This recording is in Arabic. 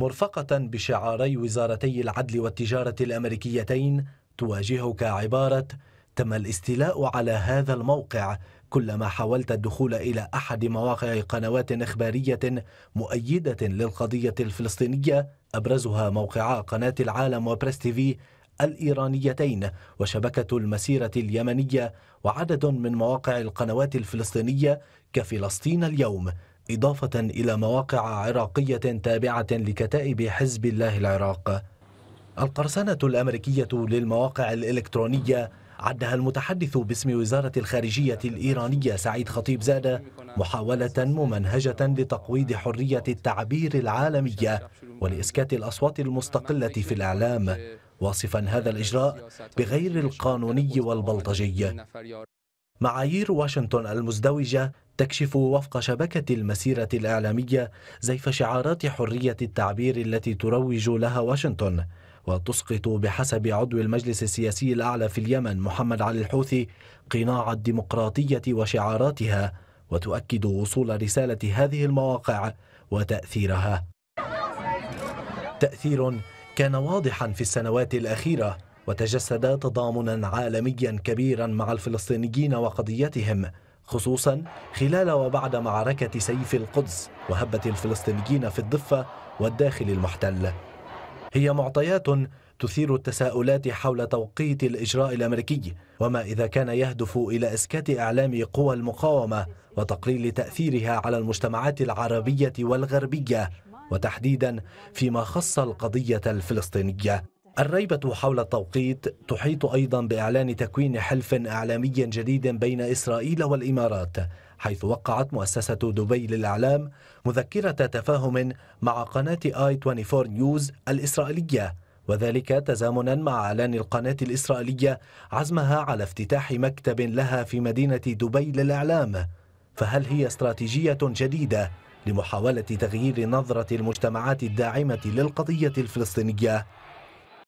مرفقة بشعاري وزارتي العدل والتجارة الأمريكيتين تواجهك عبارة تم الاستيلاء على هذا الموقع كلما حاولت الدخول إلى أحد مواقع قنوات إخبارية مؤيدة للقضية الفلسطينية أبرزها موقعا قناة العالم وبريس تيفي الإيرانيتين وشبكة المسيرة اليمنية وعدد من مواقع القنوات الفلسطينية كفلسطين اليوم. إضافة إلى مواقع عراقية تابعة لكتائب حزب الله العراق. القرصنة الأمريكية للمواقع الإلكترونية عدها المتحدث باسم وزارة الخارجية الإيرانية سعيد خطيب زادة محاولة ممنهجة لتقويض حرية التعبير العالمية ولإسكات الأصوات المستقلة في الإعلام. واصفا هذا الإجراء بغير القانوني والبلطجي. معايير واشنطن المزدوجة تكشف وفق شبكة المسيرة الإعلامية زيف شعارات حرية التعبير التي تروج لها واشنطن وتسقط بحسب عضو المجلس السياسي الأعلى في اليمن محمد علي الحوثي قناع الديمقراطية وشعاراتها وتؤكد وصول رسالة هذه المواقع وتأثيرها. تأثير كان واضحا في السنوات الأخيرة وتجسد تضامنا عالميا كبيرا مع الفلسطينيين وقضيتهم خصوصا خلال وبعد معركة سيف القدس وهبة الفلسطينيين في الضفة والداخل المحتل. هي معطيات تثير التساؤلات حول توقيت الإجراء الأمريكي وما إذا كان يهدف إلى إسكات إعلام قوى المقاومة وتقليل تأثيرها على المجتمعات العربية والغربية وتحديدا فيما خص القضية الفلسطينية. الريبة حول التوقيت تحيط أيضا بإعلان تكوين حلف إعلامي جديد بين إسرائيل والإمارات حيث وقعت مؤسسة دبي للإعلام مذكرة تفاهم مع قناة آي 24 نيوز الإسرائيلية وذلك تزامنا مع إعلان القناة الإسرائيلية عزمها على افتتاح مكتب لها في مدينة دبي للإعلام فهل هي استراتيجية جديدة لمحاولة تغيير نظرة المجتمعات الداعمة للقضية الفلسطينية؟